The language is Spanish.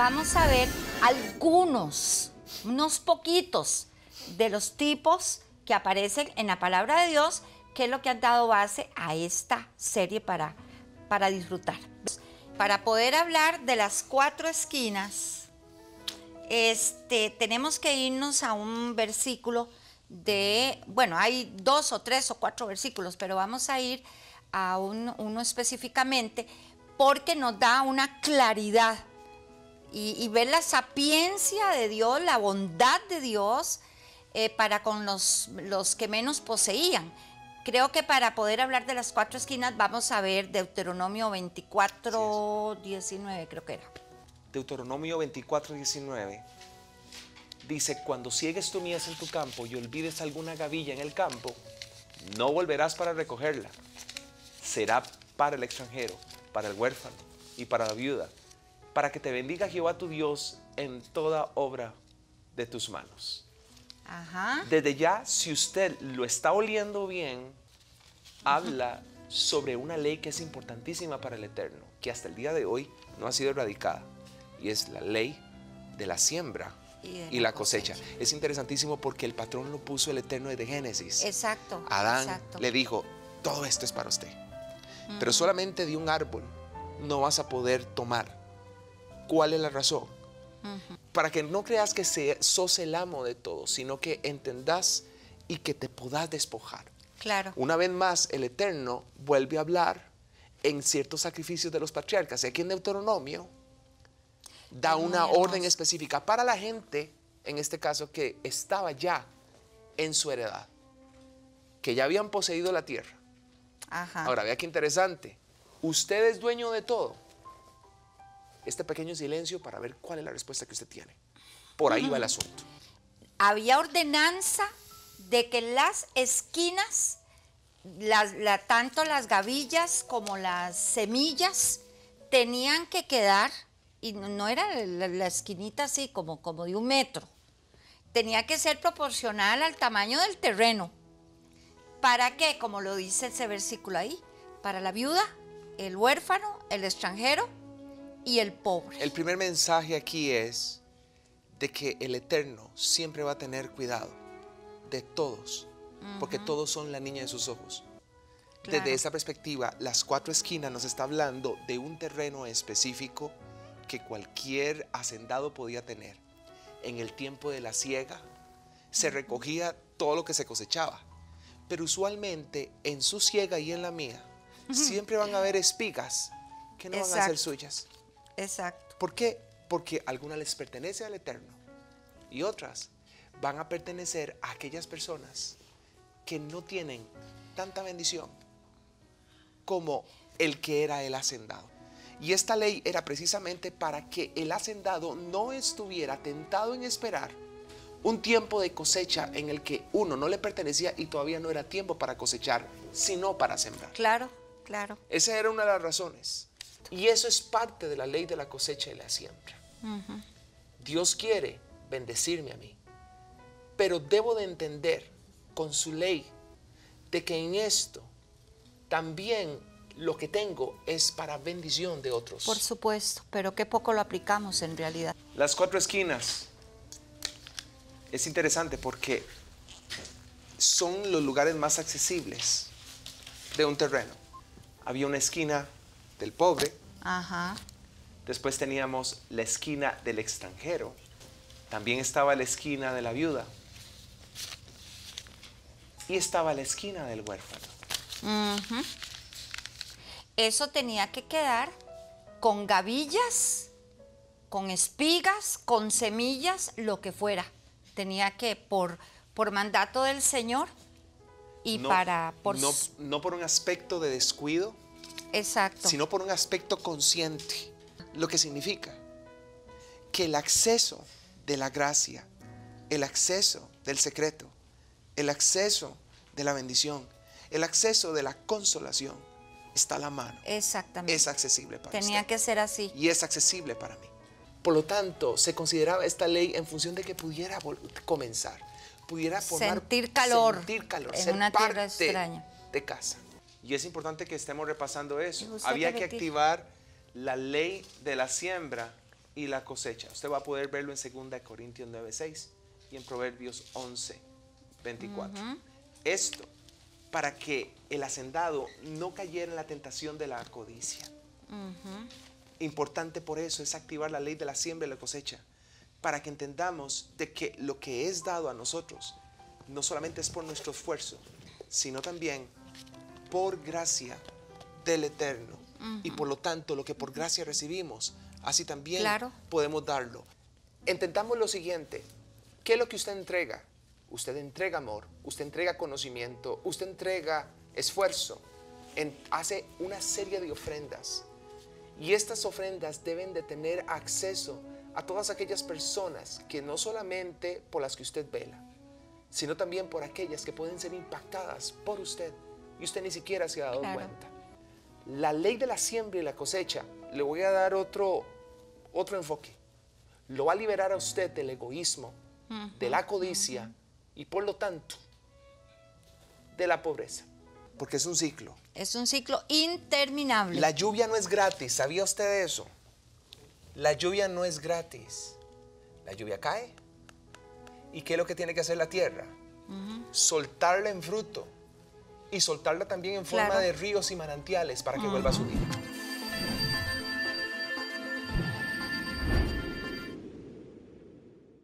vamos a ver algunos, unos poquitos de los tipos que aparecen en la palabra de Dios, que es lo que han dado base a esta serie para, para disfrutar. Para poder hablar de las cuatro esquinas, este, tenemos que irnos a un versículo de, bueno, hay dos o tres o cuatro versículos, pero vamos a ir a uno específicamente porque nos da una claridad y, ver la sapiencia de Dios, la bondad de Dios eh, para con los, los que menos poseían. Creo que para poder hablar de las cuatro esquinas vamos a ver Deuteronomio 24, 19, creo que era. Deuteronomio 24, 19 dice, cuando ciegues tu mies en tu campo y olvides alguna gavilla en el campo, no volverás para recogerla. Será para el extranjero, para el huérfano y para la viuda, para que te bendiga Jehová tu Dios en toda obra de tus manos. Desde ya, si usted lo está oliendo bien, habla sobre una ley que es importantísima para el Eterno, que hasta el día de hoy no ha sido erradicada, y es la ley de la siembra y, la, cosecha. Es interesantísimo porque el patrón lo puso el Eterno desde Génesis. Exacto. Adán le dijo, todo esto es para usted, pero solamente de un árbol no vas a poder tomar. ¿Cuál es la razón? Para que no creas que sos el amo de todo, sino que entendás y que te puedas despojar. Claro. Una vez más, el Eterno vuelve a hablar en ciertos sacrificios de los patriarcas. Aquí en Deuteronomio da una orden específica para la gente, en este caso, que estaba ya en su heredad, que ya habían poseído la tierra. Ahora, vea qué interesante. Usted es dueño de todo este pequeño silencio para ver cuál es la respuesta que usted tiene. Por ahí va el asunto. Había ordenanza de que las esquinas, tanto las gavillas como las semillas, tenían que quedar, y no era la, esquinita así como, como de un metro, tenía que ser proporcional al tamaño del terreno. ¿Para qué? Como lo dice ese versículo ahí, para la viuda, el huérfano, el extranjero y el pobre. El primer mensaje aquí es de que el Eterno siempre va a tener cuidado de todos, porque todos son la niña de sus ojos. Desde esa perspectiva, las cuatro esquinas nos está hablando de un terreno específico que cualquier hacendado podía tener. En el tiempo de la siega se recogía todo lo que se cosechaba, pero usualmente en su siega y en la mía siempre van a haber espigas que no van a ser suyas. Exacto. ¿Por qué? Porque algunas les pertenece al Eterno y otras van a pertenecer a aquellas personas que no tienen tanta bendición como el que era el hacendado. Y esta ley era precisamente para que el hacendado no estuviera tentado en esperar un tiempo de cosecha en el que uno no le pertenecía y todavía no era tiempo para cosechar, sino para sembrar. Claro, claro. Esa era una de las razones. Y eso es parte de la ley de la cosecha y la siembra. Dios quiere bendecirme a mí, pero debo de entender con su ley de que en esto también lo que tengo es para bendición de otros. Por supuesto, pero qué poco lo aplicamos en realidad. Las cuatro esquinas es interesante porque son los lugares más accesibles de un terreno. Había una esquina del pobre. Ajá. Después teníamos la esquina del extranjero. También estaba la esquina de la viuda. Y estaba la esquina del huérfano. Eso tenía que quedar con gavillas, con espigas, con semillas, lo que fuera. Tenía que, por, por mandato del Señor y para... Por... No, no por un aspecto de descuido, Exacto. sino por un aspecto consciente. Lo que significa que el acceso de la gracia, el acceso del secreto, el acceso de la bendición, el acceso de la consolación está a la mano. Exactamente. Es accesible para Tenía que ser así. Y es accesible para mí. Por lo tanto, se consideraba esta ley en función de que pudiera comenzar, pudiera formar sentir calor, sentir calor en ser una parte tierra extraña. de casa. Y es importante que estemos repasando eso. Había que activar la ley de la siembra y la cosecha. Usted va a poder verlo en 2 Corintios 9:6 y en Proverbios 11, 24. Esto para que el hacendado no cayera en la tentación de la codicia. Importante por eso es activar la ley de la siembra y la cosecha, para que entendamos de que lo que es dado a nosotros no solamente es por nuestro esfuerzo, sino también por gracia del Eterno. Y por lo tanto, lo que por gracia recibimos, así también podemos darlo. Entendamos lo siguiente, ¿qué es lo que usted entrega? Usted entrega amor, usted entrega conocimiento, usted entrega esfuerzo, hace una serie de ofrendas. Y estas ofrendas deben de tener acceso a todas aquellas personas que no solamente por las que usted vela, sino también por aquellas que pueden ser impactadas por usted y usted ni siquiera se ha dado cuenta. La ley de la siembra y la cosecha, le voy a dar otro, otro enfoque. Lo va a liberar a usted del egoísmo, de la codicia y por lo tanto de la pobreza. Porque es un ciclo. Es un ciclo interminable. La lluvia no es gratis, ¿sabía usted eso? La lluvia no es gratis. La lluvia cae. ¿Y qué es lo que tiene que hacer la tierra? Soltarla en fruto y soltarla también en forma de ríos y manantiales para que vuelva a subir.